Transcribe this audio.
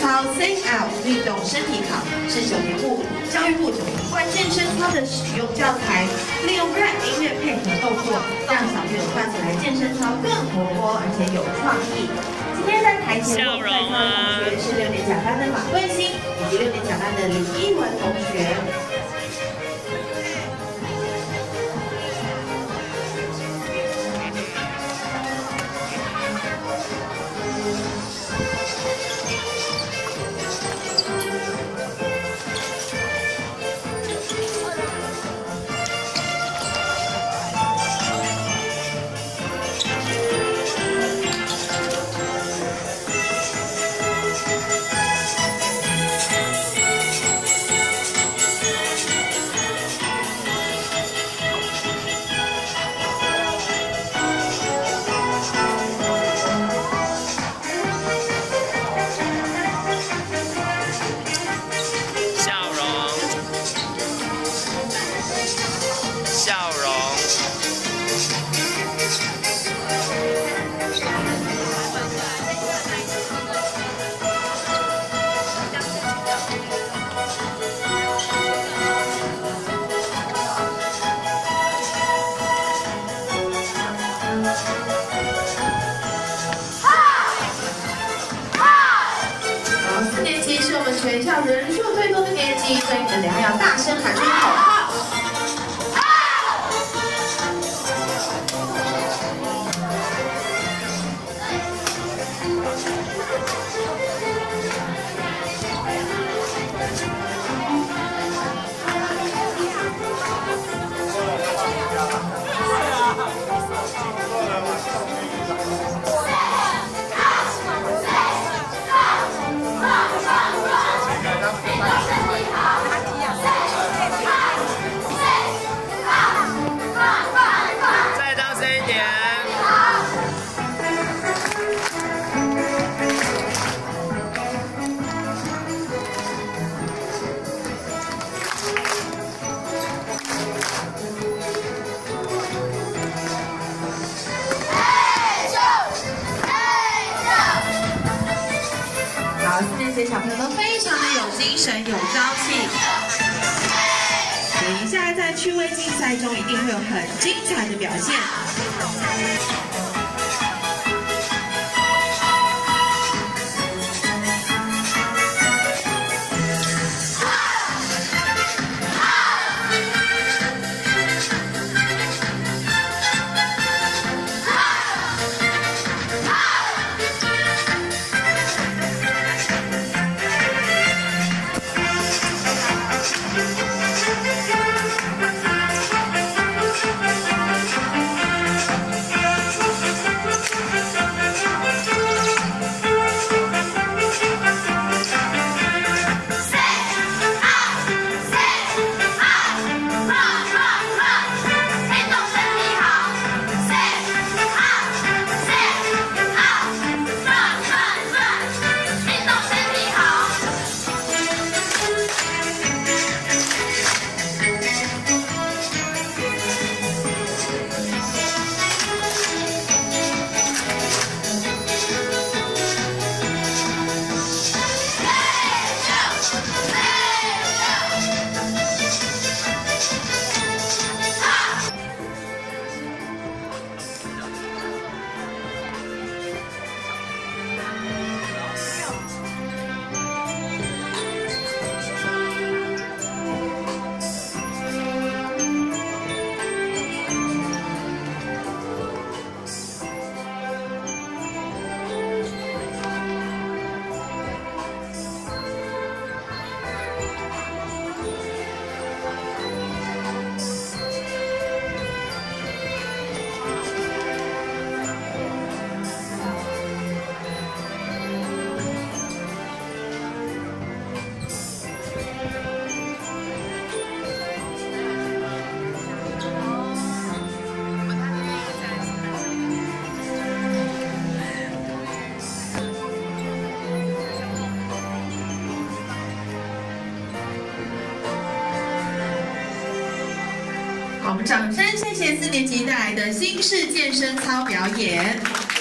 操 CL 运动身体考是九年部教育部九年关健身操的使用教材，利用 rap 音乐配合动作，让小朋友看起来健身操更活泼而且有创意。今天在台前我们在座的同学是六年甲班的马慧欣以及六年甲班的李一文同学。人数最多的年级，所以你们俩要大声喊出口号。这些小朋友都非常的有精神、有朝气。等一下在趣味竞赛中，一定会有很精彩的表现。好我们掌声谢谢四年级带来的新式健身操表演。